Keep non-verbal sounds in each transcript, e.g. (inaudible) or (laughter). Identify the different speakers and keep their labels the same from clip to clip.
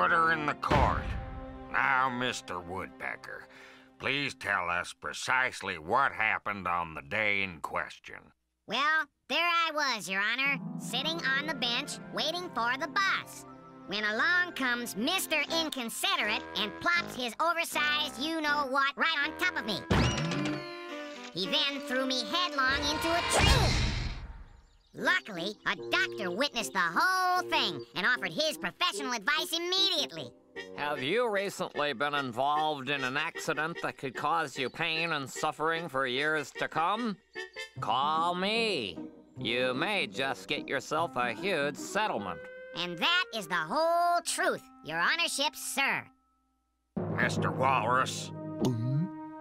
Speaker 1: Order in the court. Now, Mr. Woodpecker, please tell us precisely what happened on the day in question.
Speaker 2: Well, there I was, Your Honor, sitting on the bench waiting for the bus. When along comes Mr. Inconsiderate and plops his oversized you-know-what right on top of me. He then threw me headlong into a tree. Luckily, a doctor witnessed the whole thing and offered his professional advice immediately.
Speaker 3: Have you recently been involved in an accident that could cause you pain and suffering for years to come? Call me. You may just get yourself a huge settlement.
Speaker 2: And that is the whole truth, Your Honorship, sir.
Speaker 1: Mr. Walrus,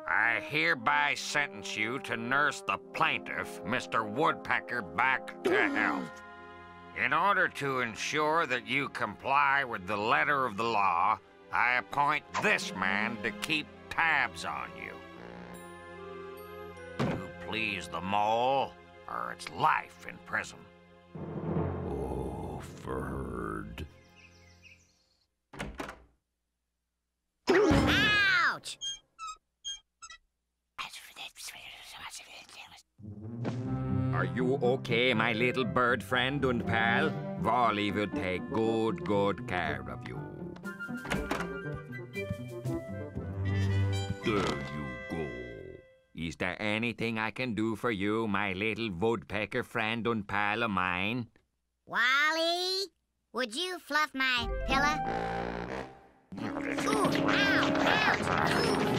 Speaker 1: I hereby sentence you to nurse the plaintiff, Mr. Woodpecker, back to (gasps) health. In order to ensure that you comply with the letter of the law, I appoint this man to keep tabs on you. You please the mole, or it's life in prison.
Speaker 4: Oh, Ferd.
Speaker 2: Ouch!
Speaker 1: Are you okay, my little bird friend and pal? Wally will take good, good care of you. There you go. Is there anything I can do for you, my little woodpecker friend and pal of mine?
Speaker 2: Wally, would you fluff my pillow? Ooh, ow,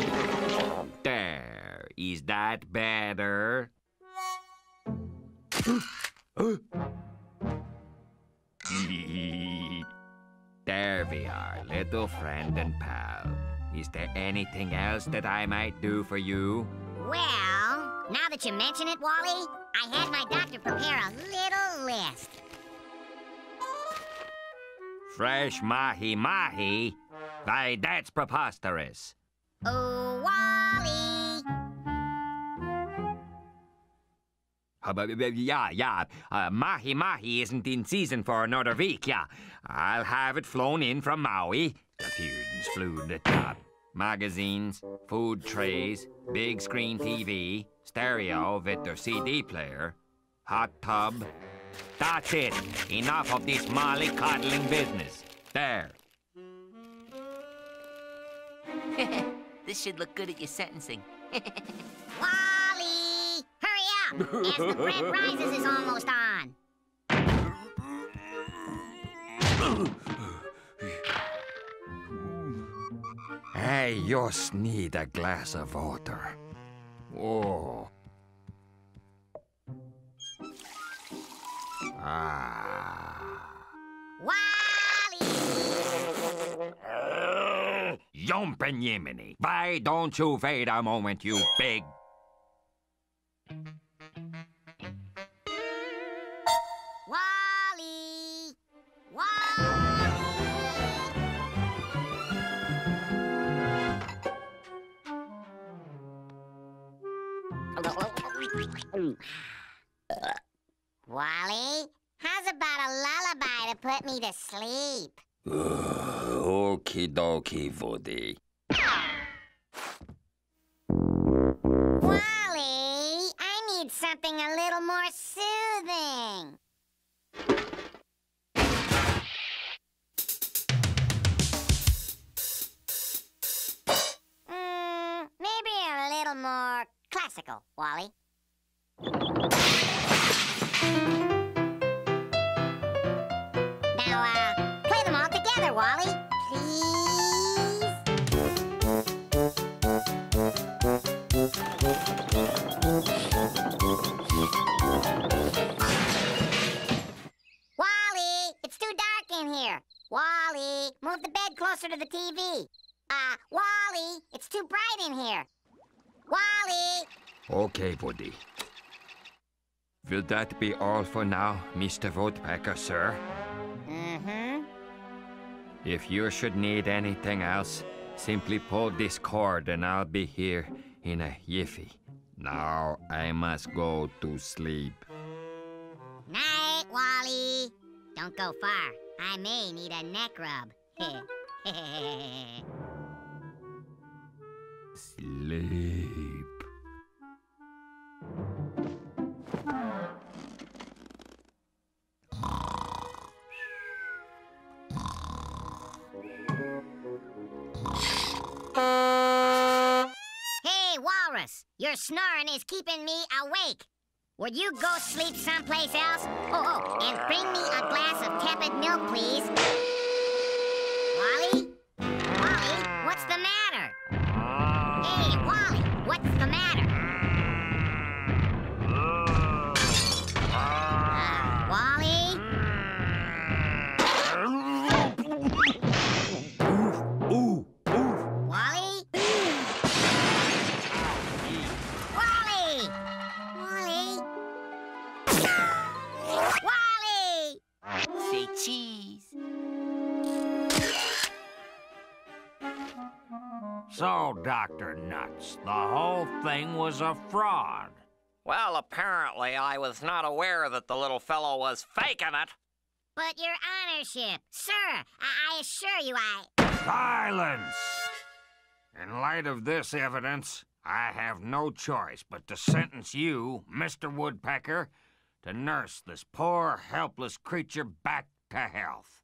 Speaker 2: ouch!
Speaker 1: There. Is that better? There we are, little friend and pal. Is there anything else that I might do for you?
Speaker 2: Well, now that you mention it, Wally, I had my doctor prepare a little list.
Speaker 1: Fresh mahi mahi? Why, that's preposterous.
Speaker 2: Oh!
Speaker 1: Yeah, yeah. Uh, mahi mahi isn't in season for another week, yeah. I'll have it flown in from Maui. The Fusions flew the top. Magazines, food trays, big screen TV, stereo with their CD player, hot tub. That's it. Enough of this molly-coddling business. There. (laughs)
Speaker 5: this should look good at your sentencing. (laughs)
Speaker 2: Wally! Hurry up! As the bread rises is almost on.
Speaker 1: I just need a glass of water. Oh. Ah.
Speaker 2: Wally!
Speaker 1: Jumpin' Yemeni. Why don't you wait a moment, you big... (sighs)
Speaker 2: Wally, how's about a lullaby to put me to sleep? (sighs)
Speaker 4: Okie dokie, Woody.
Speaker 2: Wally, I need something a little more soothing. Mm, maybe a little more classical, Wally. Now, uh, play them all together, Wally. Please? Wally, it's too dark in here. Wally, move the bed closer to the TV. Uh, Wally, it's too bright in here. Wally!
Speaker 1: Okay, buddy. Will that be all for now, Mr. Woodpecker, sir?
Speaker 2: Mm-hmm.
Speaker 1: If you should need anything else, simply pull this cord and I'll be here in a jiffy. Now I must go to sleep.
Speaker 2: Night, Wally. Don't go far. I may need a neck rub. (laughs)
Speaker 1: Sleep.
Speaker 2: Hey, Walrus, your snoring is keeping me awake. Would you go sleep someplace else? Oh, oh, and bring me a glass of tepid milk, please. Wally? Wally, what's the matter?
Speaker 6: So, Dr. Nuts, the whole thing was a fraud.
Speaker 3: Well, apparently I was not aware that the little fellow was faking it.
Speaker 2: But your honorship, sir, I, I assure you I...
Speaker 6: Silence! In light of this evidence, I have no choice but to sentence you, Mr. Woodpecker, to nurse this poor, helpless creature back to health.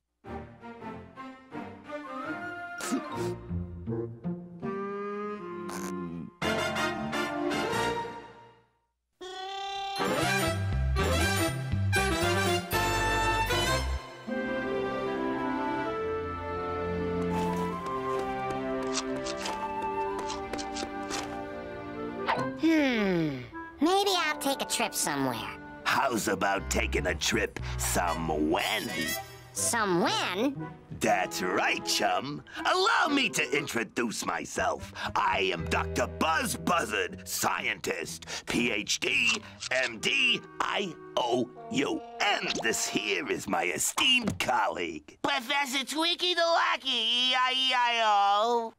Speaker 2: Trip somewhere.
Speaker 7: How's about taking a trip some when?
Speaker 2: Some when?
Speaker 7: That's right, chum. Allow me to introduce myself. I am Dr. Buzz Buzzard, scientist, PhD, MD, IOU. And this here is my esteemed colleague.
Speaker 5: Professor Twinkie the Lucky, E-I-E-I-O.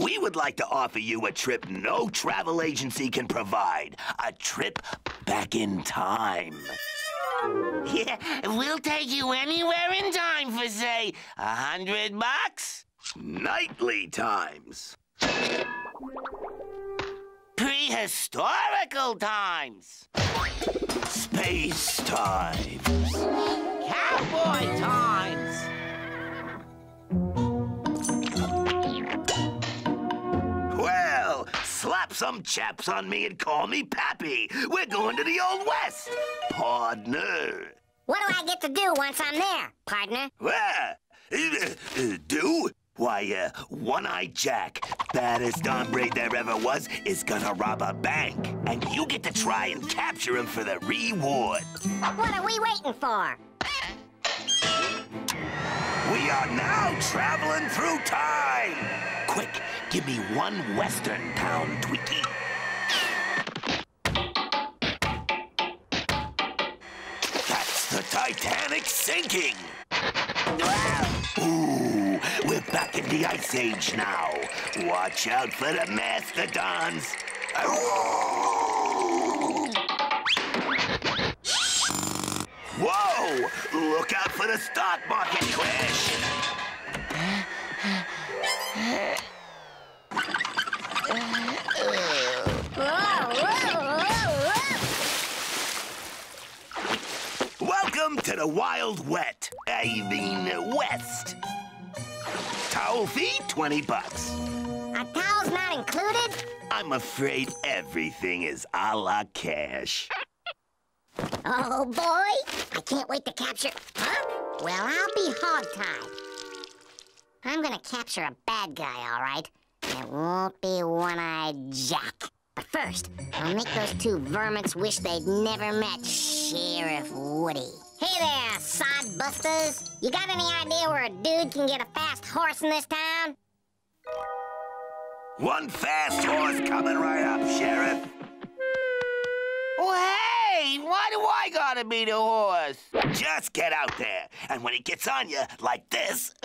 Speaker 7: We would like to offer you a trip no travel agency can provide. A trip back in time. (laughs)
Speaker 5: Yeah, we'll take you anywhere in time for, say, a hundred bucks?
Speaker 7: Nightly times.
Speaker 5: Prehistorical times.
Speaker 7: Space times.
Speaker 5: Cowboy times.
Speaker 7: Some chaps on me and call me Pappy. We're going to the Old West. Partner.
Speaker 2: What do I get to do once I'm there, partner?
Speaker 7: Where? Uh, uh, do? Why, uh, One-Eyed Jack, baddest hombre there ever was, is gonna rob a bank. And you get to try and capture him for the reward.
Speaker 2: What are we waiting for?
Speaker 7: We are now traveling through time. Quick, give me one western town, Tweaky. That's the Titanic sinking. Ooh, we're back in the Ice Age now. Watch out for the mastodons. Whoa! Look out for the stock market crash. The Wild Wet. I mean, West. Towel fee, 20 bucks.
Speaker 2: A towel's not included?
Speaker 7: I'm afraid everything is a la cash. (laughs)
Speaker 2: Oh, boy. I can't wait to capture... Huh? Well, I'll be hogtied. I'm gonna capture a bad guy, all right? It won't be One-Eyed Jack. But first, I'll make those two vermins wish they'd never met Sheriff Woody. Hey there, sodbusters. You got any idea where a dude can get a fast horse in this town?
Speaker 7: One fast horse coming right up, Sheriff.
Speaker 5: Well, hey, why do I gotta be the horse?
Speaker 7: Just get out there, and when he gets on you like this, (laughs)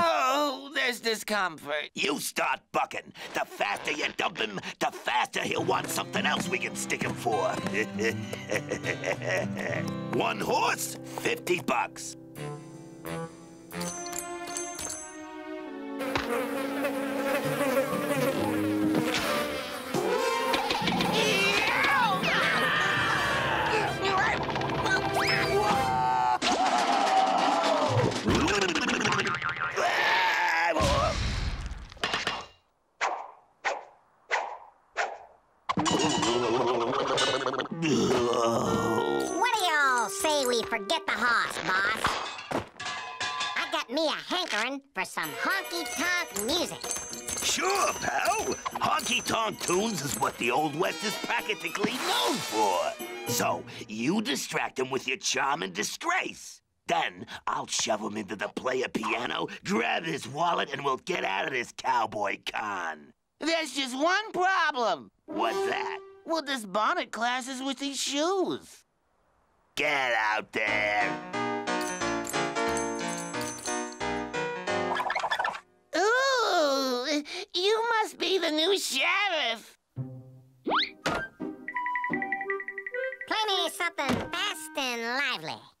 Speaker 5: Oh, there's discomfort.
Speaker 7: you start bucking. The faster you dump him, the faster he'll want something else we can stick him for. (laughs) One horse, 50 bucks.
Speaker 2: Forget the hoss, boss? I got me a hankering for some honky-tonk music.
Speaker 7: Sure, pal. Honky tonk tunes is what the Old West is practically known for. So, you distract him with your charm and disgrace. Then, I'll shove him into the player piano, grab his wallet, and we'll get out of this cowboy con.
Speaker 5: There's just one problem.
Speaker 7: What's that?
Speaker 5: Well, this bonnet clashes with these shoes.
Speaker 7: Get out there.
Speaker 5: Ooh, you must be the new sheriff.
Speaker 2: Play me something fast and lively.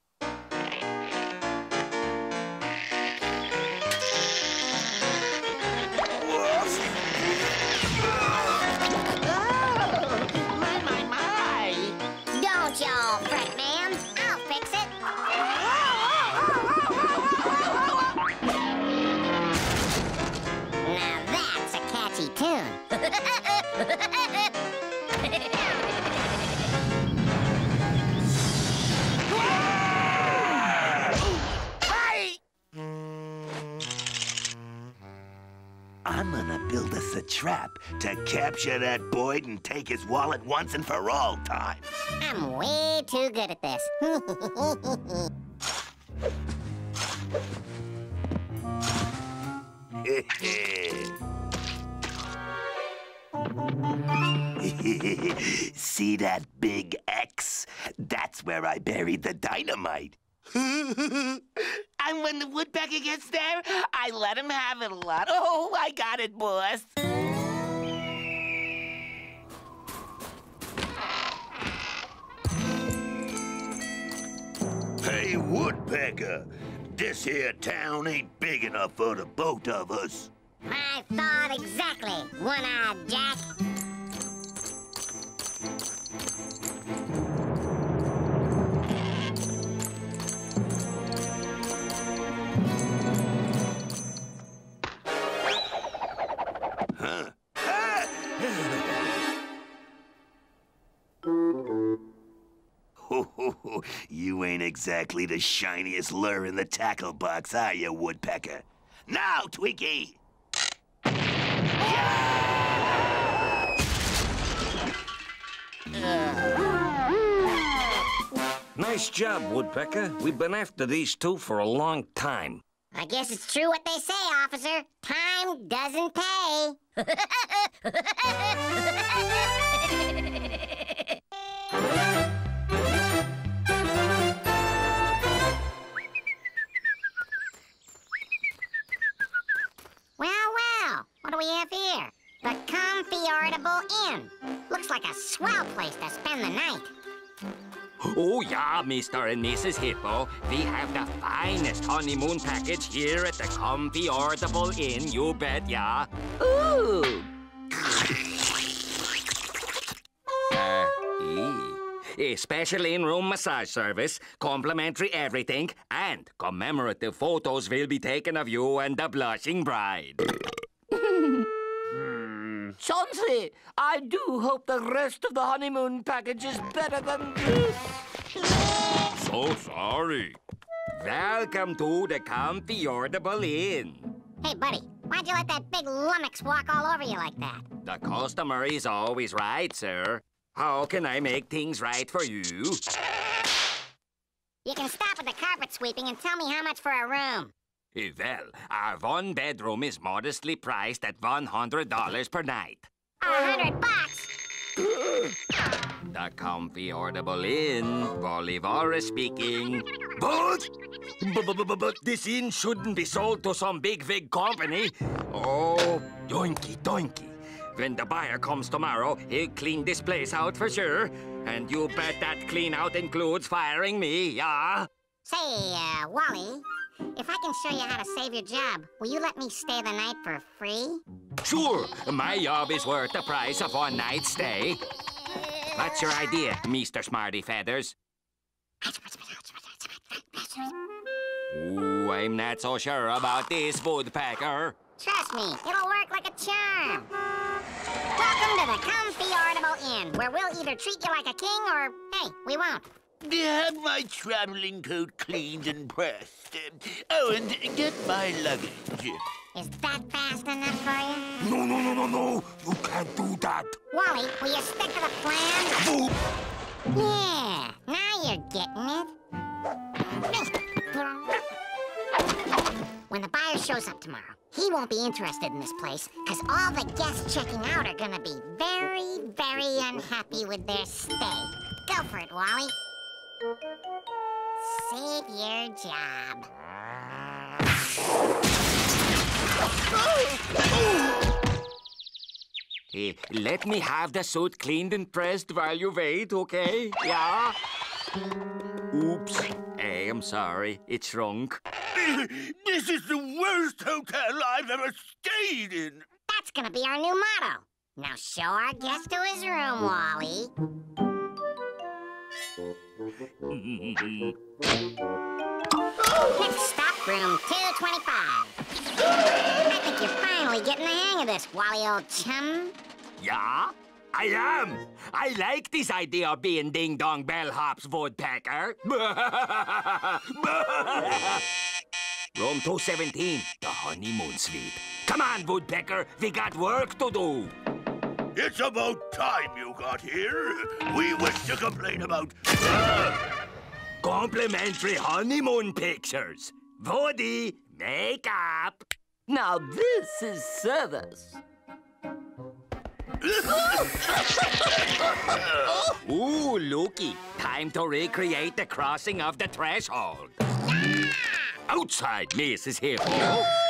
Speaker 7: Capture that Boyd and take his wallet once and for all time.
Speaker 2: I'm way too good at this. (laughs)
Speaker 7: See that big X? That's where I buried the dynamite. (laughs)
Speaker 5: and when the woodpecker gets there, I let him have it a lot. Oh, I got it, boss.
Speaker 7: Hey, Woodpecker, this here town ain't big enough for the both of us.
Speaker 2: I thought exactly, One-Eyed Jack. (laughs)
Speaker 7: you ain't exactly the shiniest lure in the tackle box, are you, Woodpecker? Now, Twinkie!
Speaker 6: Nice job, Woodpecker. We've been after these two for a long time.
Speaker 2: I guess it's true what they say, officer. Time doesn't pay. (laughs) we have here? The Comfortable Inn. Looks like a swell place to spend the night.
Speaker 1: Oh, yeah, Mr. and Mrs. Hippo. We have the finest honeymoon package here at the Comfy Audible Inn, you bet, yeah. Ooh. Uh. A special in-room massage service, complimentary everything, and commemorative photos will be taken of you and the blushing bride.
Speaker 8: Chauncey, I do hope the rest of the honeymoon package is better than this.
Speaker 1: So sorry. Welcome to the Comfy Audible Inn.
Speaker 2: Hey, buddy, why'd you let that big lummox walk all over you like that?
Speaker 1: The customer is always right, sir. How can I make things right for you?
Speaker 2: You can stop with the carpet sweeping and tell me how much for a room.
Speaker 1: Well, our one bedroom is modestly priced at $100 per night.
Speaker 2: A hundred bucks? (coughs)
Speaker 1: The Comfy Audible Inn, Bolivar speaking. (laughs) But, but, but, this inn shouldn't be sold to some big, big company. Oh, doinky, doinky. When the buyer comes tomorrow, he'll clean this place out for sure. And you bet that clean out includes firing me, yeah?
Speaker 2: Say, uh, Wally, if I can show you how to save your job, will you let me stay the night for free?
Speaker 1: Sure, my job is worth the price of one night's stay. What's your idea, Mr. Smarty Feathers? Ooh, I'm not so sure about this, Woodpecker.
Speaker 2: Trust me, it'll work like a charm. Welcome to the Comfy Inn, where we'll either treat you like a king or, hey, we won't.
Speaker 7: Have my traveling coat cleaned and pressed. Oh, and get my luggage.
Speaker 2: Is that fast enough for you?
Speaker 7: No, no, no, no, no. You can't do that.
Speaker 2: Wally, will you stick to the plan?
Speaker 7: Fool.
Speaker 2: Yeah, now you're getting it. When the buyer shows up tomorrow, he won't be interested in this place because all the guests checking out are gonna be very, very unhappy with their stay. Go for it, Wally. Save your job.
Speaker 1: Eh, let me have the suit cleaned and pressed while you wait, okay? Yeah? Oops. Hey, I'm sorry. It shrunk. (laughs)
Speaker 7: This is the worst hotel I've ever stayed in.
Speaker 2: That's gonna be our new motto. Now show our guest to his room, Wally. Next stop, room 225. I think you're finally getting the hang of this, Wally, old chum.
Speaker 1: Yeah? I am. I like this idea of being ding dong bellhops, woodpecker. (laughs) Room 217, the honeymoon suite. Come on, woodpecker, we got work to do.
Speaker 7: It's about time you got here. We wish to complain about. uh,
Speaker 1: Complimentary honeymoon pictures. Body, makeup.
Speaker 8: Now this is service. (laughs)
Speaker 1: Ooh, looky. Time to recreate the crossing of the threshold. (laughs) Outside, Mrs. Hippo.
Speaker 2: Hey,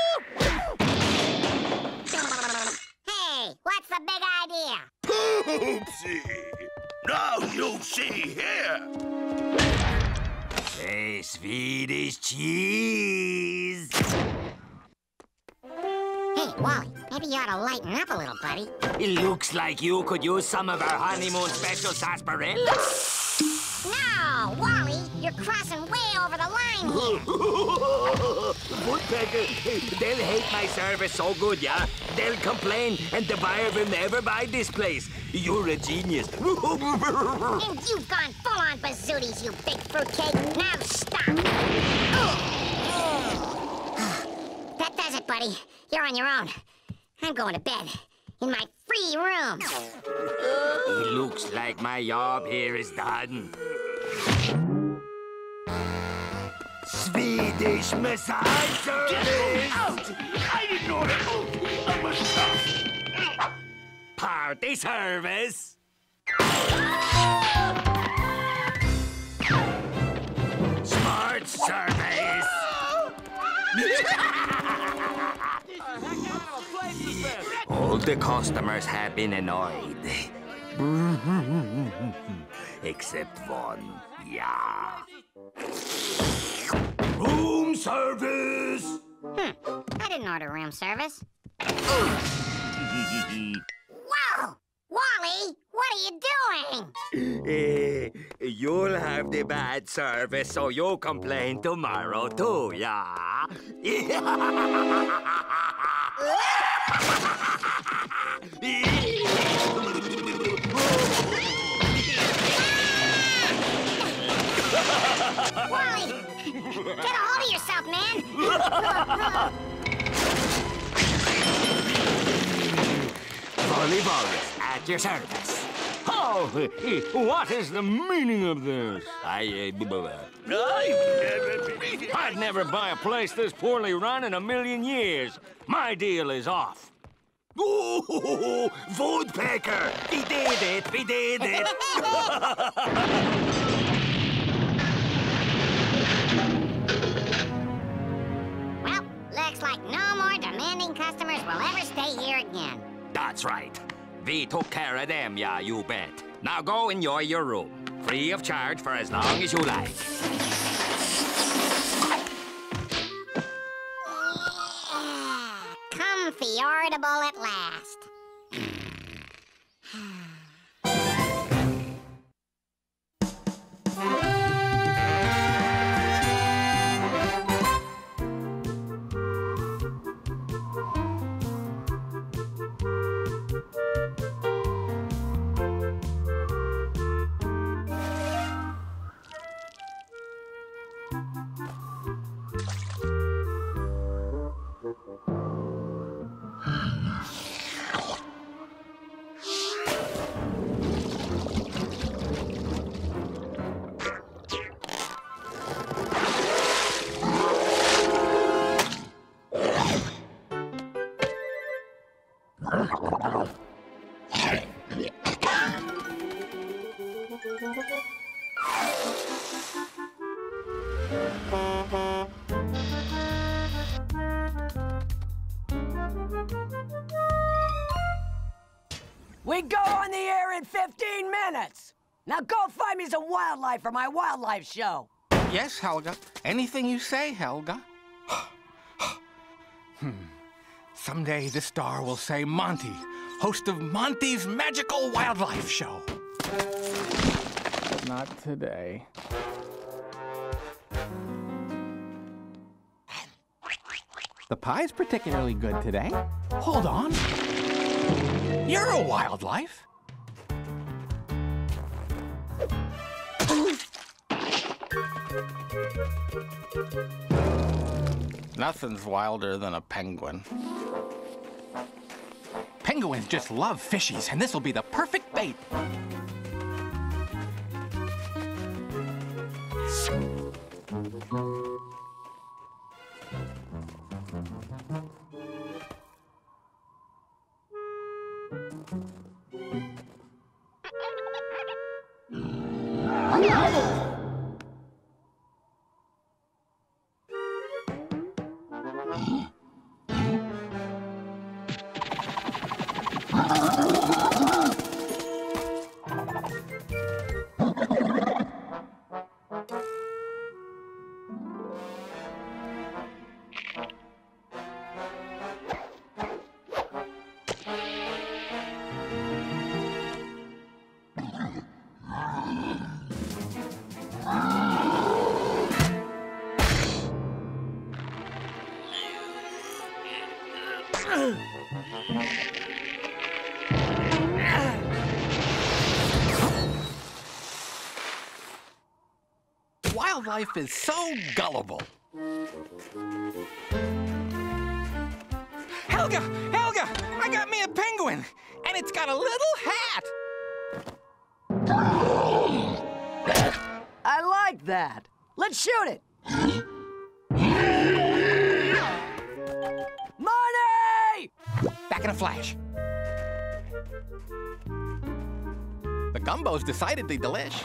Speaker 1: Swedish cheese.
Speaker 2: Hey, Wally, maybe you ought to lighten up a little, buddy.
Speaker 1: It looks like you could use some of our honeymoon special sarsaparilla.
Speaker 2: No, Wally, you're crossing way over the line here. (laughs)
Speaker 1: Woodpecker, they'll hate my service so good, yeah? They'll complain, and the buyer will never buy this place. You're a genius. (laughs)
Speaker 2: And you've gone full on bazooties, you big fruitcake. Now stop. (sighs) that does it, buddy. You're on your own. I'm going to bed. In my free room.
Speaker 1: it looks like my job here is done. Swedish massage service.
Speaker 7: Out! I didn't order a massage.
Speaker 1: Party service. Smart service. All the customers have been annoyed. (laughs) Except one. Yeah. Room service.
Speaker 2: Hmm, I didn't order room service. (laughs) Whoa! Wally, what are you doing? (clears throat)
Speaker 1: Eh, you'll have the bad service, so you'll complain tomorrow too, yeah? (laughs)
Speaker 2: Wally! Get a hold of yourself, man! (laughs)
Speaker 1: Volleyballs at your service.
Speaker 6: Oh, what is the meaning of this?
Speaker 1: I, uh,
Speaker 6: I'd never buy a place this poorly run in a million years. My deal is off.
Speaker 1: Ooh, woodpecker! We did it! We did it! (laughs)
Speaker 2: well, looks like no more demanding customers will ever stay here again.
Speaker 1: That's right. We took care of them, yeah, you bet. Now go enjoy your room. Free of charge for as long as you like.
Speaker 2: Comfy artable at last.
Speaker 9: 15 minutes. Now go find me some wildlife for my wildlife show.
Speaker 10: Yes, Helga. Anything you say, Helga. (sighs) hmm. Someday this star will say Monty, host of Monty's Magical Wildlife Show. Not today. The pie's particularly good today. Hold on. You're a wildlife. Nothing's wilder than a penguin. Penguins just love fishies, and this'll be the perfect bait. Wildlife is so gullible. Helga! Helga! I got me a penguin! And it's got a little hat!
Speaker 9: I like that. Let's shoot it. Money!
Speaker 10: Back in a flash. The gumbo's decidedly delish.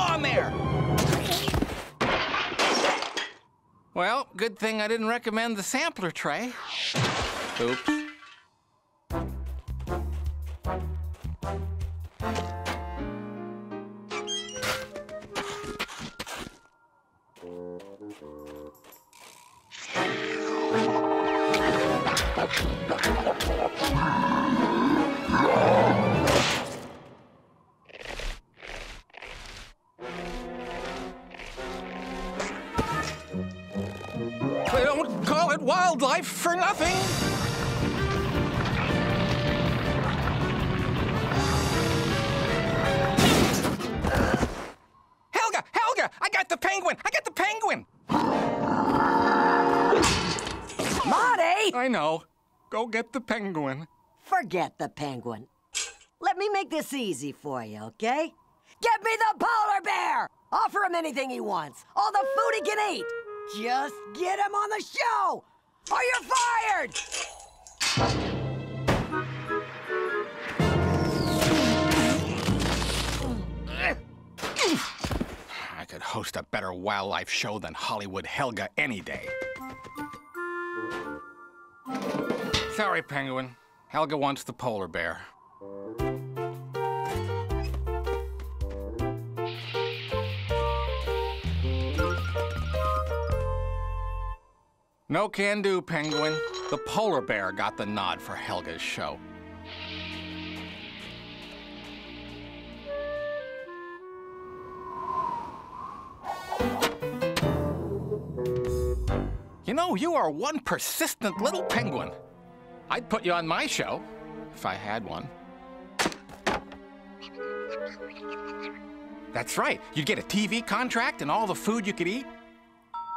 Speaker 10: On there! Well, good thing I didn't recommend the sampler tray. Oops. Go get the penguin.
Speaker 9: Forget the penguin. Let me make this easy for you, okay? Get me the polar bear! Offer him anything he wants, all the food he can eat. Just get him on the show, or you're fired!
Speaker 10: I could host a better wildlife show than Hollywood Helga any day. Sorry, Penguin. Helga wants the polar bear. No can do, Penguin. The polar bear got the nod for Helga's show. You know, you are one persistent little penguin. I'd put you on my show if I had one. That's right. You'd get a TV contract and all the food you could eat.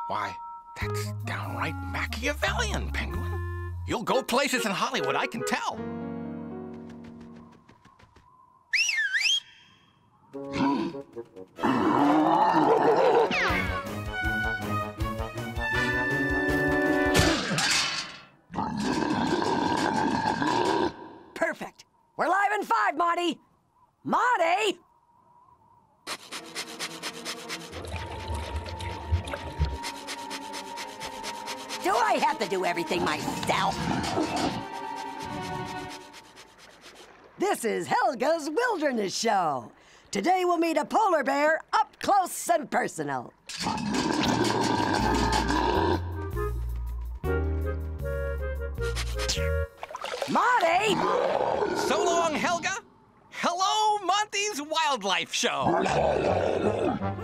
Speaker 10: Why, that's downright Machiavellian, Penguin. You'll go places in Hollywood, I can tell. (laughs)
Speaker 9: We're live in five, Monty. Monty! Do I have to do everything myself? This is Helga's Wilderness Show. Today we'll meet a polar bear up close and personal. Monty!
Speaker 10: So long, Helga. Hello, Monty's Wildlife Show.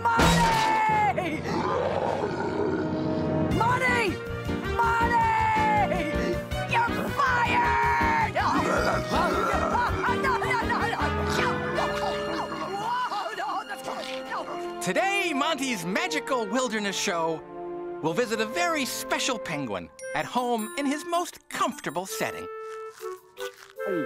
Speaker 9: Monty! Monty! Monty! You're fired!
Speaker 10: Today, Monty's Magical Wilderness Show will visit a very special penguin at home in his most comfortable setting.
Speaker 11: It's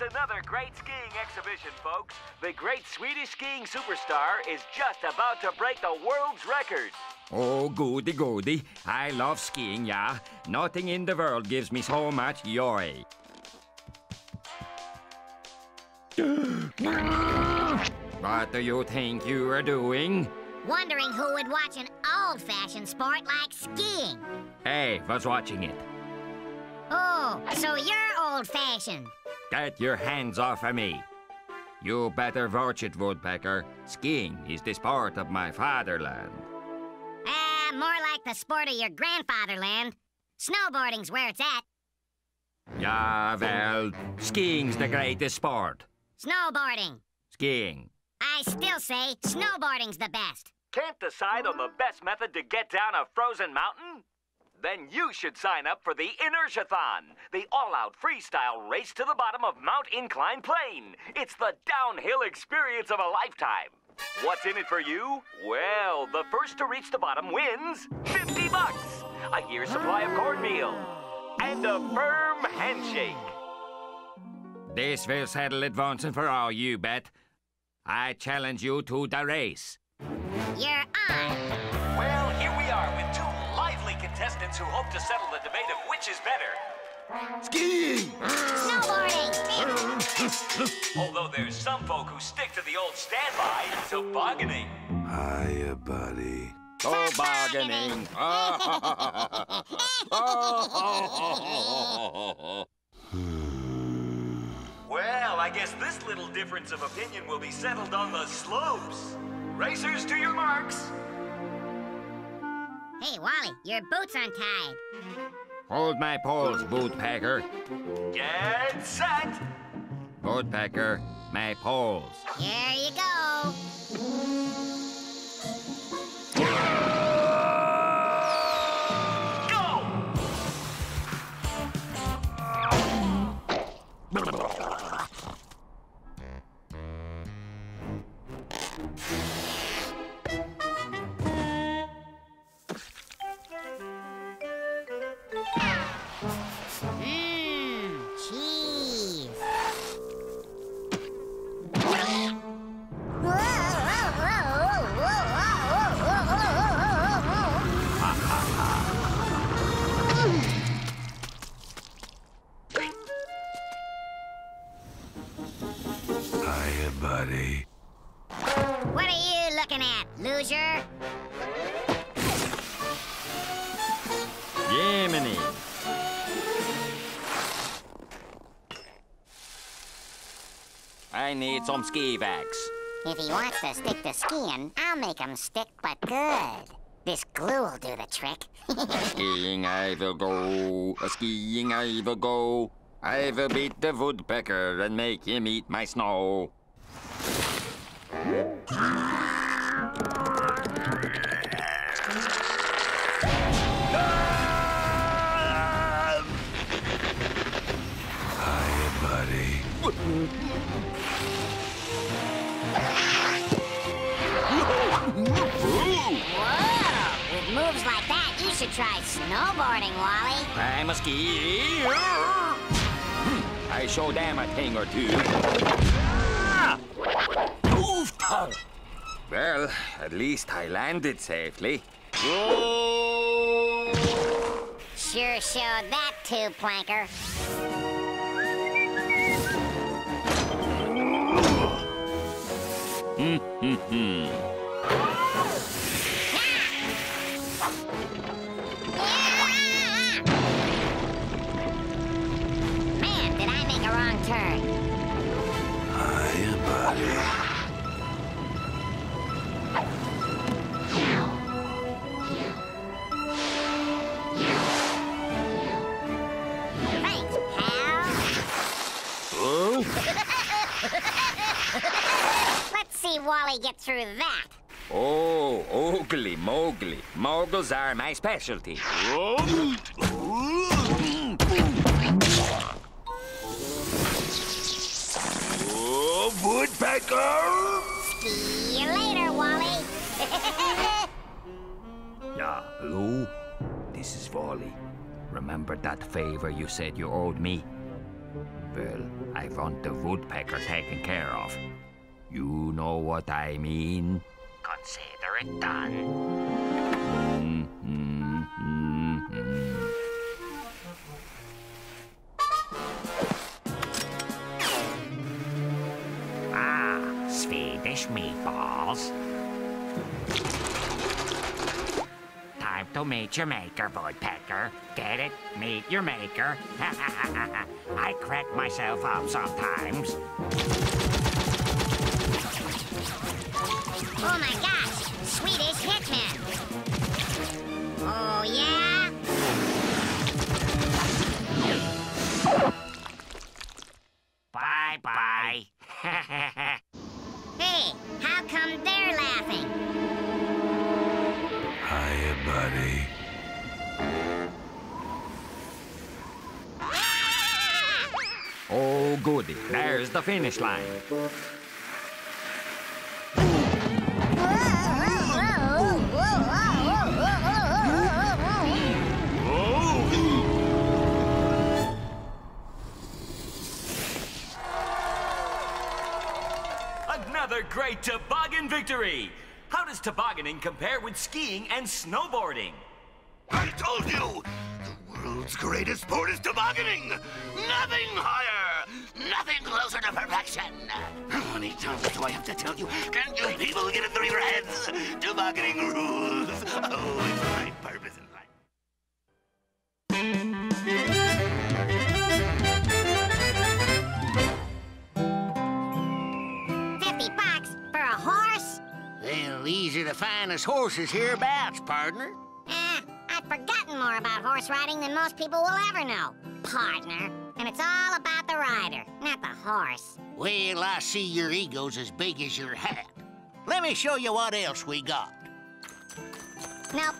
Speaker 11: another great skiing exhibition, folks. The great Swedish skiing superstar is just about to break the world's record.
Speaker 1: Oh, goody goody. I love skiing, yeah. Nothing in the world gives me so much joy. (gasps) what do you think you are doing?
Speaker 2: Wondering who would watch an old-fashioned sport like skiing.
Speaker 1: Hey, was watching it.
Speaker 2: Oh, so you're old-fashioned.
Speaker 1: Get your hands off of me. You better watch it, Woodpecker. Skiing is the sport of my fatherland.
Speaker 2: Ah, more like the sport of your grandfatherland. Snowboarding's where it's at.
Speaker 1: Yeah, well, skiing's the greatest sport.
Speaker 2: Snowboarding.
Speaker 1: Skiing.
Speaker 2: I still say snowboarding's the best.
Speaker 11: Can't decide on the best method to get down a frozen mountain? Then you should sign up for the Inertiathon, the all-out freestyle race to the bottom of Mount Incline Plain. It's the downhill experience of a lifetime. What's in it for you? Well, the first to reach the bottom wins 50 bucks, a year's supply of cornmeal, and a firm handshake.
Speaker 1: This will settle it once and for all, you bet. I challenge you to the race.
Speaker 2: You're on.
Speaker 11: Well, here we are with two lively contestants who hope to settle the debate of which is better.
Speaker 7: Skiing!
Speaker 2: Snowboarding. (laughs)
Speaker 11: Although there's some folk who stick to the old standby, tobogganing.
Speaker 7: Hiya, buddy.
Speaker 1: Oh, tobogganing.
Speaker 11: Well, I guess this little difference of opinion will be settled on the slopes. Racers to your marks.
Speaker 2: Hey, Wally, your boots untied.
Speaker 1: Hold my poles, Woodpecker.
Speaker 11: Get set.
Speaker 1: Woodpecker, my poles.
Speaker 2: Here you go.
Speaker 1: Need ski wax.
Speaker 2: If he wants to stick to skiing, I'll make him stick but good. This glue will do the trick. (laughs)
Speaker 1: Skiing I will go, a skiing I will go. I will beat the woodpecker and make him eat my snow.
Speaker 7: Hiya, buddy.
Speaker 2: Whoa! With moves like that, you should try snowboarding, Wally.
Speaker 1: I'm a skier. I show them a thing or two. Oof! Well, at least I landed safely. Whoa!
Speaker 2: Sure showed that too, Planker. (laughs) Man, did I make a wrong turn. Hiya, buddy. Wally get through that?
Speaker 1: Oh, Ogly Mowgli. Moguls are my specialty.
Speaker 7: Oh, Woodpecker!
Speaker 2: See you later, Wally. (laughs)
Speaker 1: Yeah, hello? This is Wally. Remember that favor you said you owed me? Well, I want the woodpecker taken care of. You know what I mean? Consider it done. Ah, Swedish meatballs. Time to meet your maker, woodpecker. Get it? Meet your maker. (laughs) I crack myself up sometimes.
Speaker 2: Oh my gosh, Swedish Hitman. Oh yeah?
Speaker 1: Bye bye.
Speaker 2: Hey, how come they're laughing?
Speaker 7: Hiya, buddy.
Speaker 1: oh, ah! goody. There's the finish line.
Speaker 11: Great toboggan victory! How does tobogganing compare with skiing and snowboarding?
Speaker 7: I told you! The world's greatest sport is tobogganing! Nothing higher! Nothing closer to perfection! How many times do I have to tell you? Can't you people get it through your heads? Tobogganing rules! Oh, it's my purpose
Speaker 8: these are the finest horses hereabouts, partner.
Speaker 2: Eh, I've forgotten more about horse riding than most people will ever know. Partner. And it's all about the rider, not the horse.
Speaker 8: Well, I see your ego's as big as your hat. Let me show you what else we got.
Speaker 2: Nope.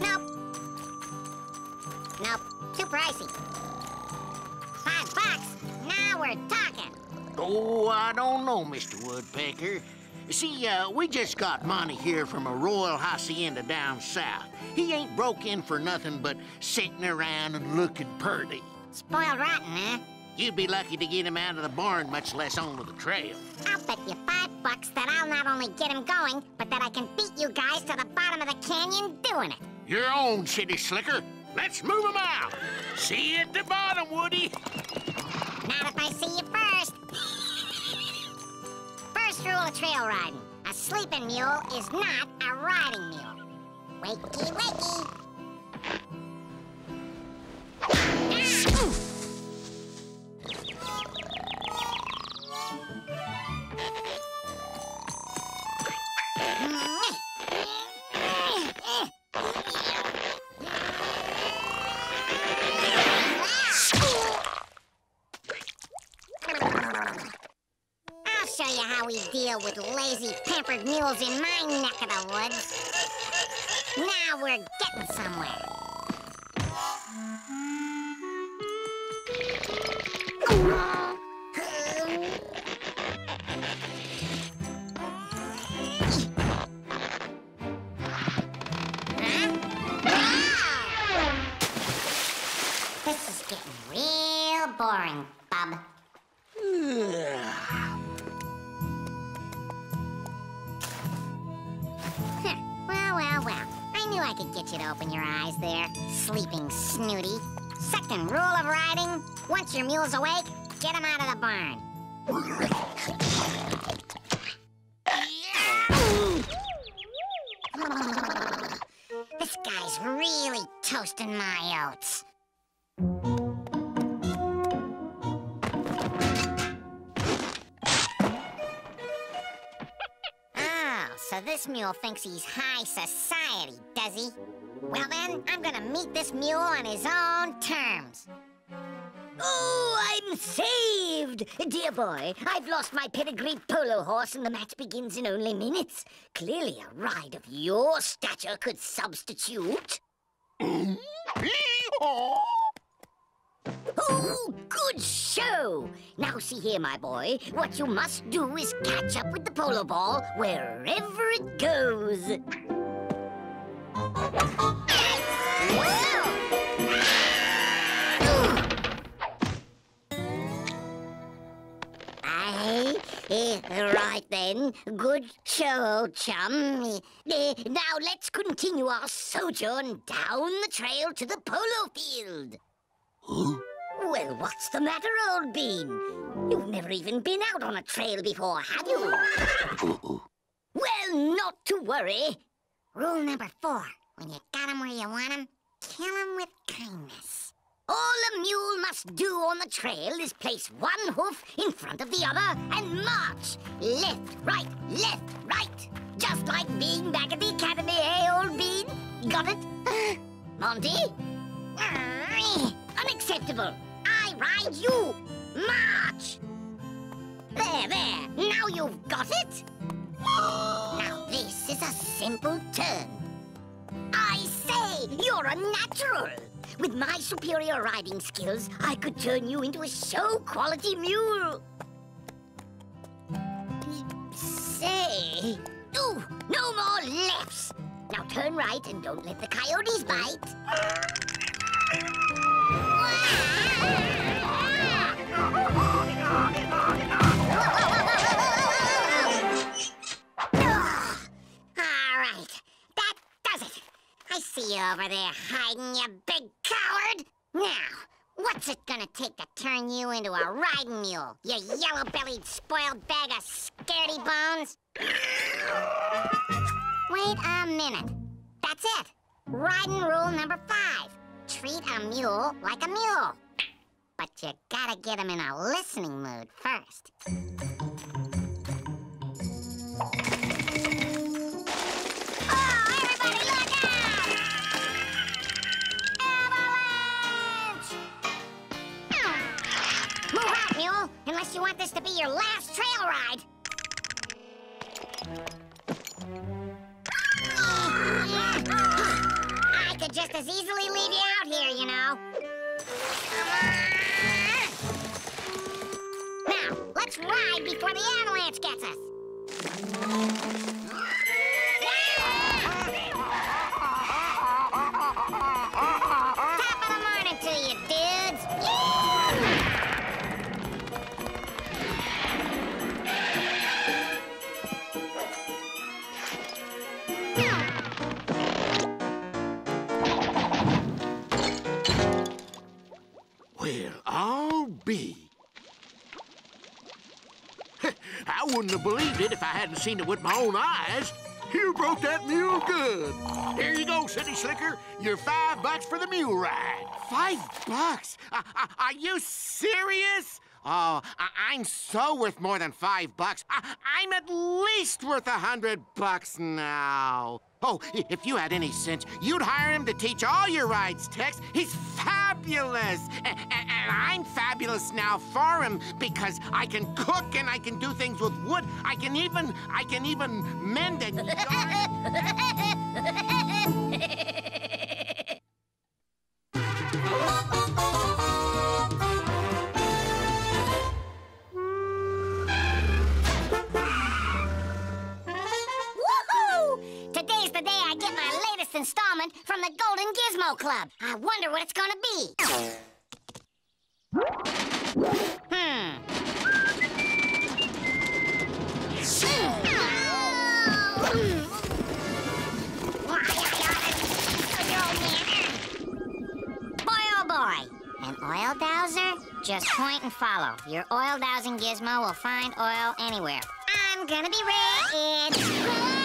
Speaker 2: Nope. Nope. Too pricey. Five bucks? Now we're talking.
Speaker 8: Oh, I don't know, Mr. Woodpecker. See, uh, we just got money here from a royal hacienda down south. He ain't broke in for nothing but sitting around and looking purty.
Speaker 2: Spoiled rotten, eh?
Speaker 8: You'd be lucky to get him out of the barn, much less onto the trail.
Speaker 2: I'll bet you five bucks that I'll not only get him going, but that I can beat you guys to the bottom of the canyon doing it.
Speaker 8: Your own city slicker. Let's move him out. See you at the bottom, Woody.
Speaker 2: Not if I see you first. Rule of trail riding. A sleeping mule is not a riding mule. Wakey, wakey. Ah! Lazy, mules in my neck of the woods. Now we're getting somewhere. Open your eyes there, sleeping snooty. Second rule of riding, once your mule's awake, get him out of the barn. This guy's really toasting my oats. (laughs) Oh, so this mule thinks he's high society, does he? Well then, I'm gonna meet this mule on his own terms. Oh, I'm saved! Dear boy, I've lost my pedigree polo horse and the match begins in only minutes. Clearly a ride of your stature could substitute. (coughs) Oh, good show! Now see here, my boy. What you must do is catch up with the polo ball wherever it goes. Eh, right then. Good show, old chum. Eh, now let's continue our sojourn down the trail to the polo field. Well, what's the matter, old bean? You've never even been out on a trail before, have you? well, not to worry. Rule number four. When you got 'em where you want 'em, kill 'em with kindness. All a mule must do on the trail is place one hoof in front of the other and march. Left, right, left, right. Just like being back at the academy, eh, old bean? Got it? (gasps) Monty? Unacceptable. I ride you. March. There, there. Now you've got it. Now this is a simple turn. I say, you're a natural. With my superior riding skills, I could turn you into a show-quality mule. Say, ooh, no more lefts. Now turn right and don't let the coyotes bite. Over there hiding, you big coward. Now, what's it gonna take to turn you into a riding mule, you yellow-bellied, spoiled bag of scaredy bones? Wait a minute. That's it. Riding rule number five. Treat a mule like a mule. But you gotta get him in a listening mood first. Unless you want this to be your last trail ride. I could just as easily leave you out here, you know. Now, let's ride before the avalanche gets us.
Speaker 8: Wouldn't have believed it if I hadn't seen it with my own eyes. You broke that mule good. Here you go, City Slicker. Your five bucks for the mule ride. Five bucks? Uh, are you serious? Oh, I- I'm so worth more than five bucks. I- I'm at least worth a hundred bucks now. Oh, if you had any sense, you'd hire him to teach all your rides, Tex. He's fabulous. A- a- and I'm fabulous now for him because I can cook and I can do things with wood. I can even, I can even mend and (laughs) yarn.
Speaker 2: Gizmo Club. I wonder what it's gonna be. Hmm. Boy, oh boy. An oil dowser? Just point and follow. Your oil dowsing gizmo will find oil anywhere. I'm gonna be rich.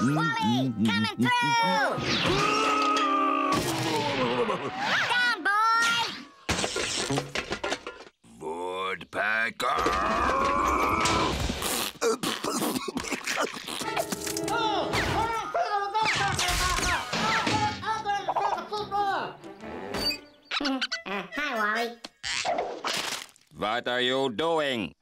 Speaker 2: Wally, coming through! Down, boy!
Speaker 4: Woodpecker! Hi, Wally.
Speaker 1: What are you doing?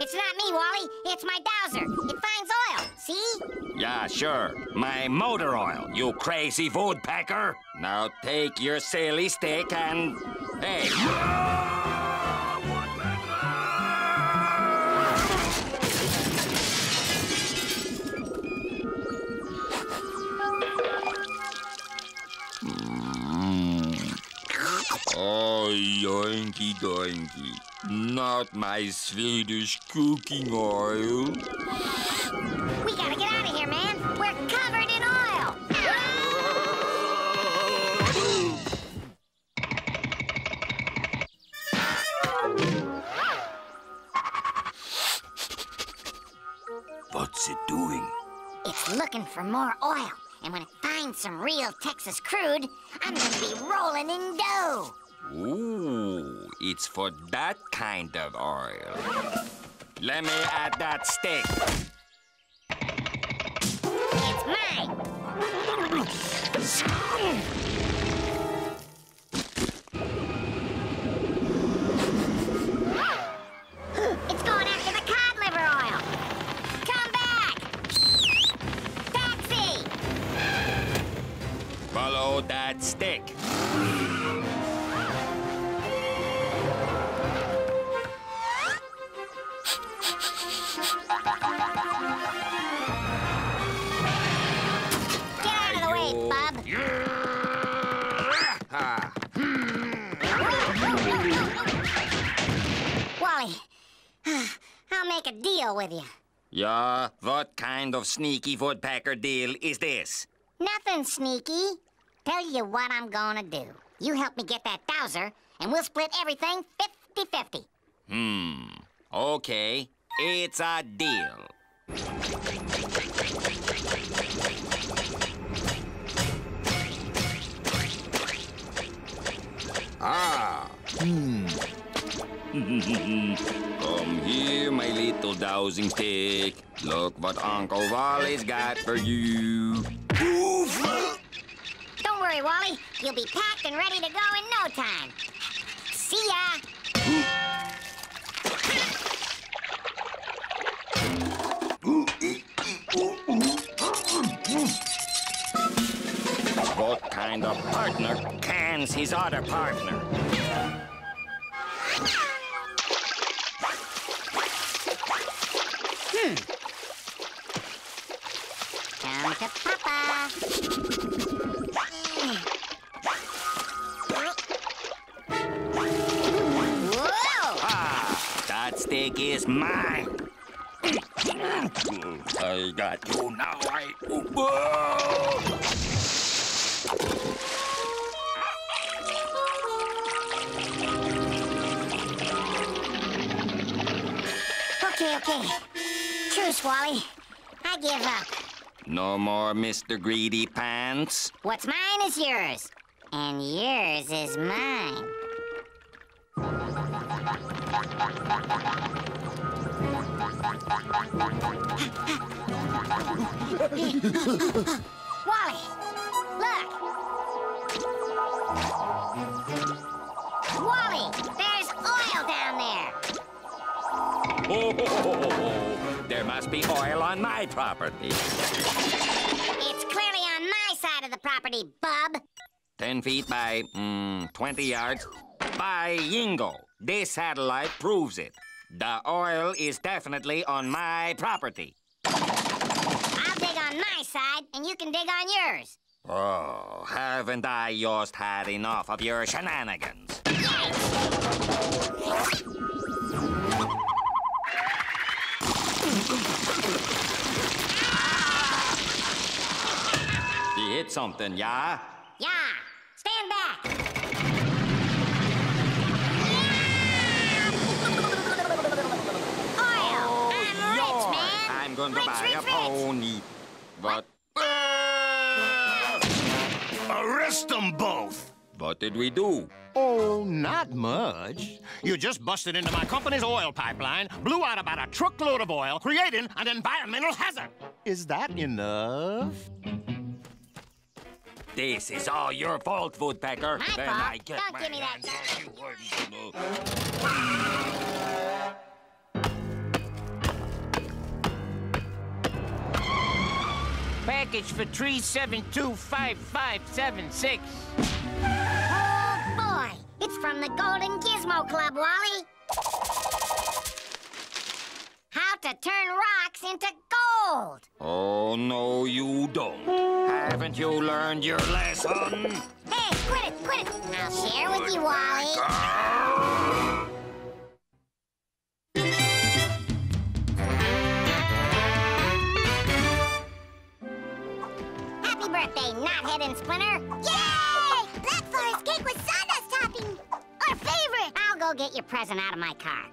Speaker 2: It's not me, Wally. It's my dowser. It finds oil. See?
Speaker 1: Yeah, sure. My motor oil, you crazy woodpecker. Now take your silly stick and... Hey! Mm. Oh, yoinky doinky. Not my Swedish cooking oil.
Speaker 2: And when I find some real Texas crude, I'm gonna be rolling in dough.
Speaker 1: Ooh, it's for that kind of oil. Let me add that stick.
Speaker 2: It's mine. (laughs) bub.
Speaker 1: Ah,
Speaker 2: Wally, (sighs) I'll make a deal with you.
Speaker 1: yeah, what kind of sneaky woodpecker deal is this?
Speaker 2: Nothing sneaky. Tell you what I'm gonna do. You help me get that dowser, and we'll split everything 50-50.
Speaker 1: Hmm, okay, it's a deal. Ah. Hmm. (laughs) Come here, my little dowsing stick. Look what Uncle Wally's got for you.
Speaker 2: Worry, Wally. You'll be packed and ready to go in no time. See ya.
Speaker 1: What kind of partner cans his other partner? Is mine. I got you now. I. Whoa!
Speaker 2: Okay, okay. Truce, Wally. I give up.
Speaker 1: No more Mr. Greedy Pants.
Speaker 2: What's mine is yours, and yours is mine. Wally, look. Wally, there's oil down there.
Speaker 1: Oh, there must be oil on my property.
Speaker 2: It's clearly on my side of the property, bub.
Speaker 1: Ten feet by mm, 20 yards. By Yingo, this satellite proves it. The oil is definitely on my property.
Speaker 2: I'll dig on my side, and you can dig on yours.
Speaker 1: Oh, haven't I just had enough of your shenanigans? You hit something, yeah?
Speaker 2: Yeah, stand back.
Speaker 1: Going to
Speaker 2: Rich,
Speaker 1: buy a
Speaker 2: rich.
Speaker 1: pony. But ah!
Speaker 12: Arrest them both!
Speaker 1: what did we do?
Speaker 4: Oh, not much. You just busted into my company's oil pipeline, blew out about a truckload of oil, creating an environmental hazard. Is that enough?
Speaker 1: This is all your fault, Woodpecker.
Speaker 13: My
Speaker 1: then
Speaker 13: fault?
Speaker 1: I get
Speaker 13: Don't
Speaker 1: my
Speaker 13: give me that.
Speaker 5: Package for 3725576.
Speaker 13: Oh, boy. It's from the Golden Gizmo Club, Wally. How to turn rocks into gold.
Speaker 1: Oh, no, you don't. Haven't you learned your lesson?
Speaker 13: Hey, quit it, quit it. I'll share with you, Wally. Oh birthday, Knothead and Splinter. Yay! Black Forest cake with sawdust topping. Our favorite. I'll go get your present out of my car.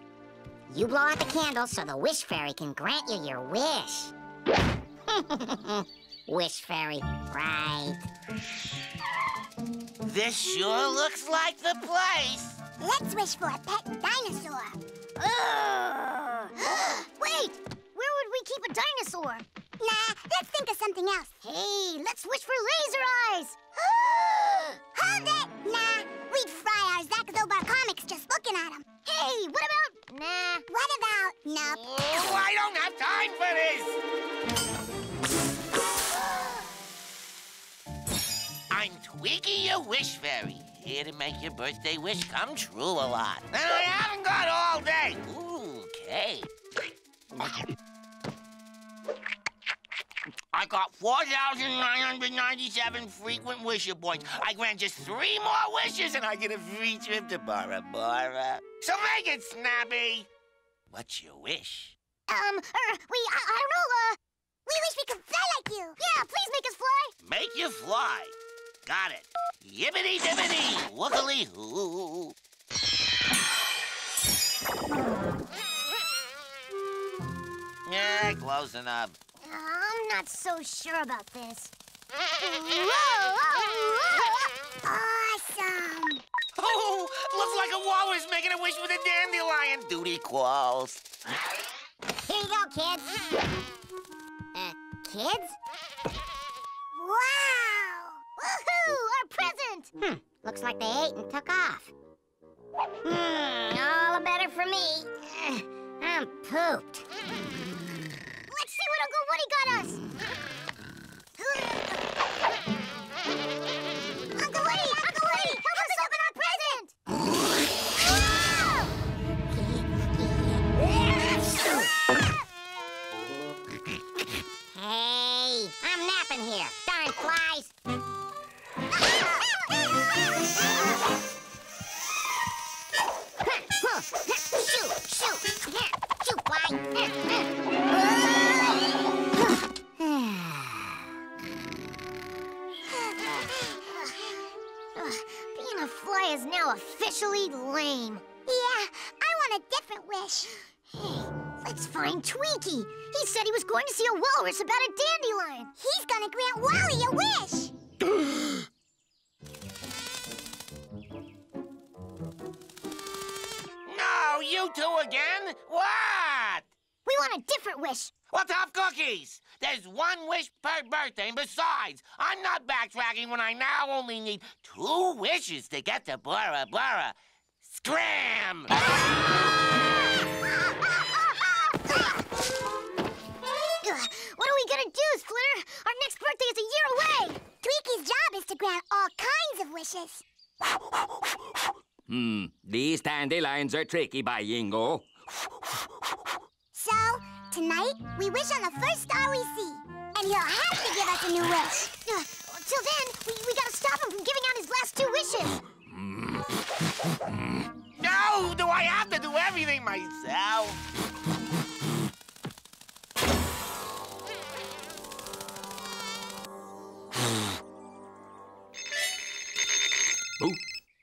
Speaker 13: You blow out the candles so the Wish Fairy can grant you your wish. (laughs) wish Fairy, right.
Speaker 5: This sure looks like the place.
Speaker 13: Let's wish for a pet dinosaur.
Speaker 5: Here to make your birthday wish come true a lot. And I haven't got all day. Ooh, okay. I got 4,997 frequent wisher points. I grant just three more wishes and I get a free trip to Bora Bora. So make it snappy. What's your wish?
Speaker 13: Um, er, we... I, I don't know, uh... We wish we could fly like you. Yeah, please make us fly.
Speaker 5: Make you fly. Got it. Yibbity dibbity, woogly hoo. Yeah, close enough.
Speaker 13: I'm not so sure about this. Whoa! Awesome!
Speaker 5: Oh, looks like a walrus making a wish with a dandelion. Duty calls.
Speaker 13: Here you go, kids. Uh, kids? Wow! Woohoo! Our present! Hmm, looks like they ate and took off. Hmm, all the better for me. I'm pooped. Let's see what Uncle Woody got us. Uncle Woody! Uncle Woody! Help us open our present! Hey, I'm napping here. Let's Tweaky. He said he was going to see a walrus about a dandelion. He's gonna grant Wally a wish. (gasps)
Speaker 5: No, you two again? What?
Speaker 13: We want a different wish.
Speaker 5: Well, tough cookies. There's one wish per birthday, and besides, I'm not backtracking when I now only need two wishes to get to Bora Bora. Scram! (laughs)
Speaker 13: birthday is a year away. Tweaky's job is to grant all kinds of wishes.
Speaker 1: Hmm, these dandelions are tricky by Yingo.
Speaker 13: So, tonight, we wish on the first star we see. And he'll have to give us a new wish. Uh, till then, we, we gotta stop him from giving out his last two wishes.
Speaker 5: No, do I have to do everything myself?
Speaker 1: Oh,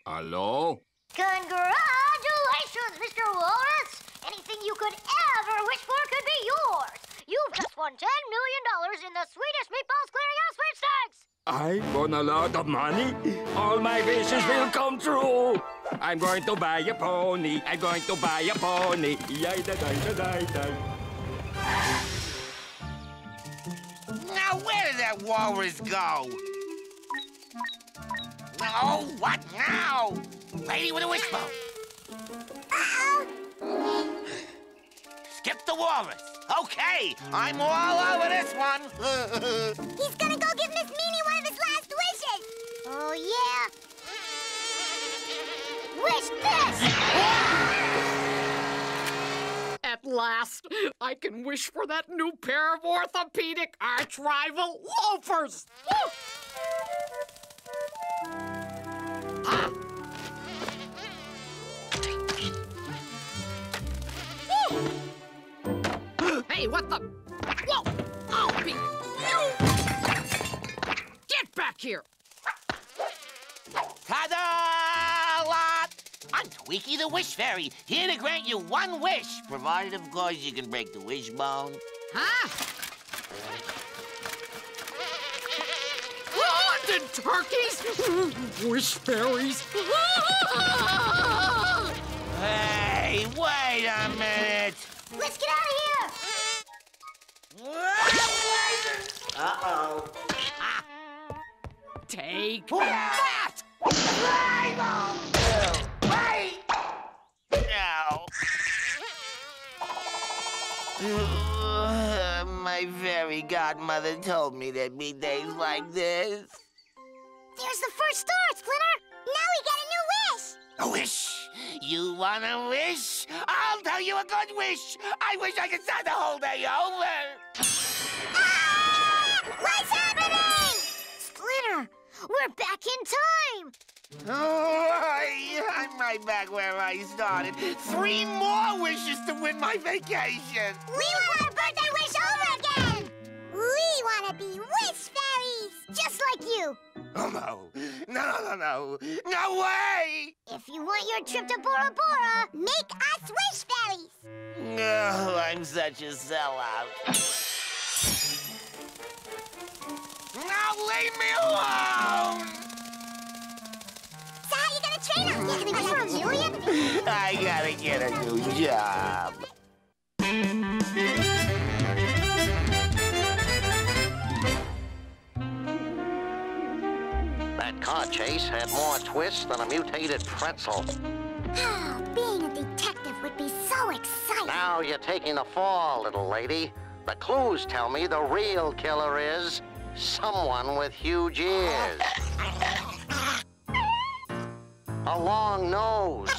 Speaker 1: hello?
Speaker 14: Congratulations, Mr. Walrus! Anything you could ever wish for could be yours. You've just won $10 million in the Swedish Meatballs Clearinghouse sweepstakes!
Speaker 1: I won a lot of money. All my wishes will come true. I'm going to buy a pony. I'm going to buy a pony. Yay, da, da, da, da, da.
Speaker 5: Now, where did that walrus go? No, what now? Lady with a wishbone. Skip the walrus. Okay, I'm all over this one. (laughs)
Speaker 13: He's gonna go give Miss Meanie one of his last wishes. Oh, yeah. Wish this!
Speaker 15: At last, I can wish for that new pair of orthopedic arch rival loafers. Hey, what the? Whoa! I'll be you! Get back here!
Speaker 5: Ta-da! Lot! I'm Tweaky the Wish Fairy, here to grant you one wish, provided, of course, you can break the wishbone.
Speaker 15: Huh? London turkeys! Wish fairies!
Speaker 5: Hey, wait a minute!
Speaker 13: Let's get out of here!
Speaker 5: Uh-oh.
Speaker 15: Take that!
Speaker 5: Ow. My fairy godmother told me there'd be days like this.
Speaker 13: There's the first star, Splinter! Now we get a new wish!
Speaker 5: A wish? You want a wish? I'll tell you a good wish. I wish I could start the whole day over.
Speaker 13: Ah! What's happening? Splinter, we're back in time!
Speaker 5: Oh, I, I'm right back where I started. Three more wishes to win my vacation.
Speaker 13: We want our birthday wish over again! We want to be wish fairies, just like you.
Speaker 5: Oh, no. No, no, no, no. No way!
Speaker 13: If you want your trip to Bora Bora, make us wish fairies.
Speaker 5: No, oh, I'm such a sellout. Now leave me alone!
Speaker 13: So how you gonna train us? You gonna Julian?
Speaker 5: I gotta get a new job.
Speaker 16: Chase had more twists than a mutated pretzel.
Speaker 13: Ah, Being a detective would be so exciting.
Speaker 16: Now you're taking the fall, little lady. The clues tell me the real killer is someone with huge ears. A long nose.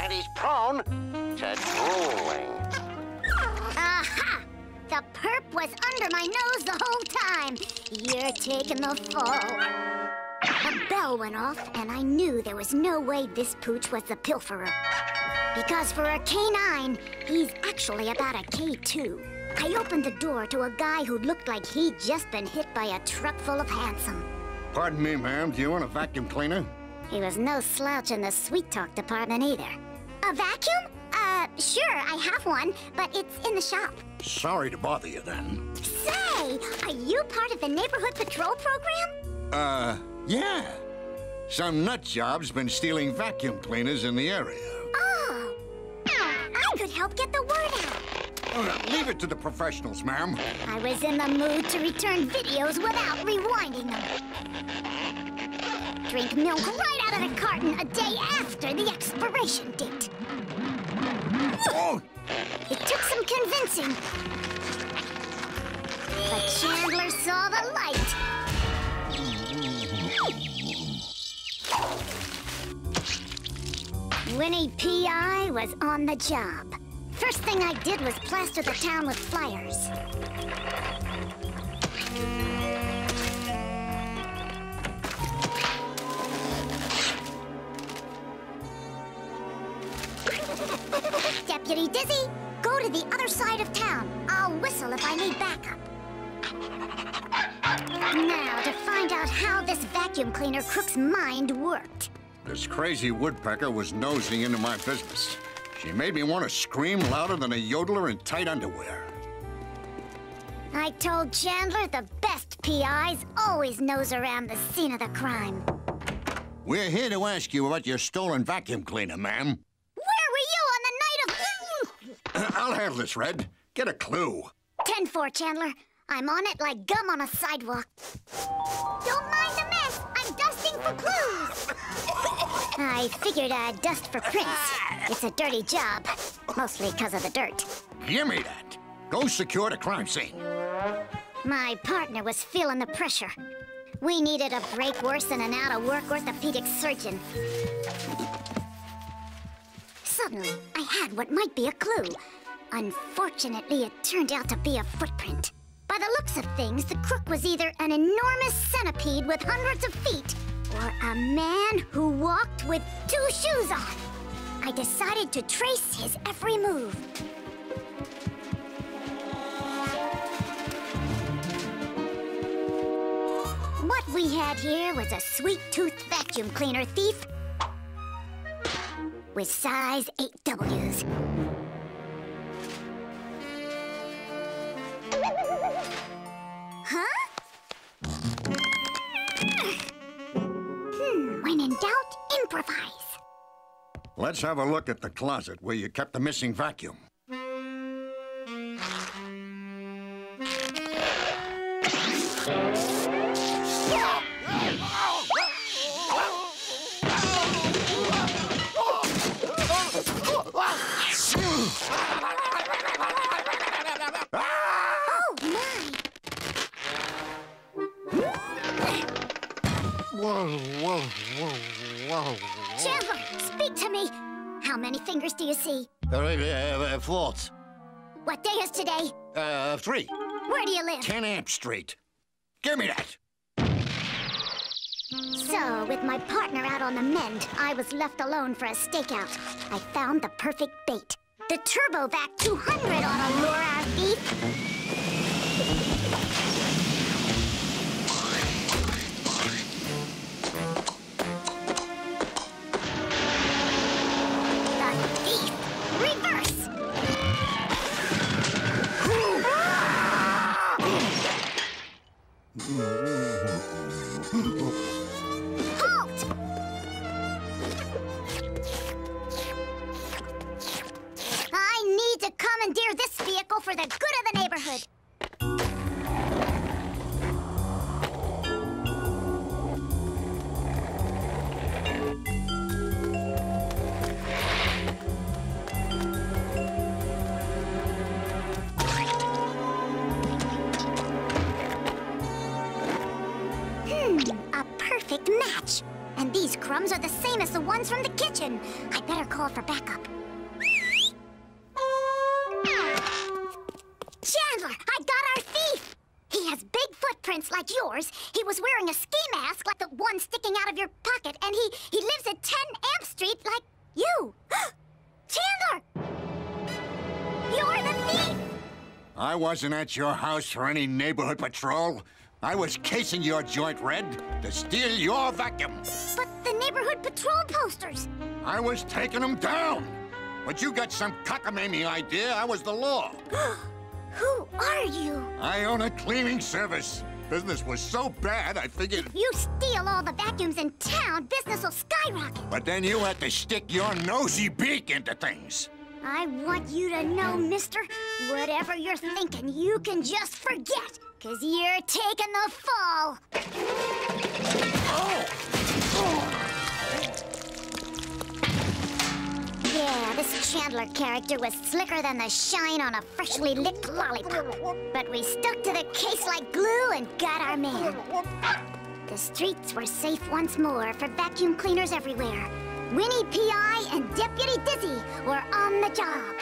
Speaker 16: And he's prone to drooling.
Speaker 13: The perp was under my nose the whole time. You're taking the fall. A bell went off, and I knew there was no way this pooch was the pilferer. Because for a K9, he's actually about a K2. I opened the door to a guy who looked like he'd just been hit by a truck full of handsome.
Speaker 17: Pardon me, ma'am. Do you want a vacuum cleaner?
Speaker 13: He was no slouch in the sweet talk department either. A vacuum? Uh, sure, I have one, but it's in the shop.
Speaker 17: Sorry to bother you then.
Speaker 13: Say, are you part of the neighborhood patrol program?
Speaker 17: Uh, yeah. Some nut job's been stealing vacuum cleaners in the area.
Speaker 13: Oh, I could help get the word out.
Speaker 17: Uh, leave it to the professionals, ma'am.
Speaker 13: I was in the mood to return videos without rewinding them. Drink milk right out of the carton a day after the expiration date.
Speaker 17: Oh!
Speaker 13: It took some convincing. But Chandler saw the light. Winnie P.I. was on the job. First thing I did was plaster the town with flyers. Deputy Dizzy, go to the other side of town. I'll whistle if I need backup. Now, to find out how this vacuum cleaner crook's mind worked.
Speaker 17: This crazy woodpecker was nosing into my business. She made me want to scream louder than a yodeler in tight underwear.
Speaker 13: I told Chandler the best PIs always nose around the scene of the crime.
Speaker 17: We're here to ask you about your stolen vacuum cleaner, ma'am.
Speaker 13: Where were you on the night of... (clears throat)
Speaker 17: I'll handle this, Red. Get a clue.
Speaker 13: 10-4, Chandler. I'm on it like gum on a sidewalk. Don't mind the mess. I'm dusting for clues. (laughs) I figured I'd dust for prints. It's a dirty job, mostly because of the dirt.
Speaker 17: Give me that. Go secure the crime scene.
Speaker 13: My partner was feeling the pressure. We needed a break worse than an out-of-work orthopedic surgeon. Suddenly, I had what might be a clue. Unfortunately, it turned out to be a footprint. By the looks of things, the crook was either an enormous centipede with hundreds of feet, or a man who walked with two shoes on. I decided to trace his every move. What we had here was a sweet-toothed vacuum cleaner thief with size 8Ws. Huh? Hmm, when in doubt, improvise.
Speaker 17: Let's have a look at the closet where you kept the missing vacuum.
Speaker 13: Where do you live?
Speaker 17: 10 Amp Street. Give me that.
Speaker 13: So, with my partner out on the mend, I was left alone for a stakeout. I found the perfect bait. The TurboVac 200 ought to lure our thief. Halt! I need to commandeer this vehicle for the good of the neighborhood. These crumbs are the same as the ones from the kitchen. I better call for backup. Chandler, I got our thief! He has big footprints like yours. He was wearing a ski mask like the one sticking out of your pocket, and he, he lives at 10 Amp Street like you. (gasps) Chandler! You're the thief!
Speaker 17: I wasn't at your house for any neighborhood patrol. I was casing your joint red to steal your vacuum.
Speaker 13: Neighborhood patrol posters!
Speaker 17: I was taking them down. But you got some cockamamie idea I was the law. (gasps)
Speaker 13: Who are you?
Speaker 17: I own a cleaning service. Business was so bad, I figured.
Speaker 13: You steal all the vacuums in town, business will skyrocket.
Speaker 17: But then you had to stick your nosy beak into things.
Speaker 13: I want you to know, mister, whatever you're thinking, you can just forget, because you're taking the fall. Oh! Oh! Yeah, this Chandler character was slicker than the shine on a freshly licked lollipop. But we stuck to the case like glue and got our man. The streets were safe once more for vacuum cleaners everywhere. Winnie P.I. and Deputy Dizzy were on the job.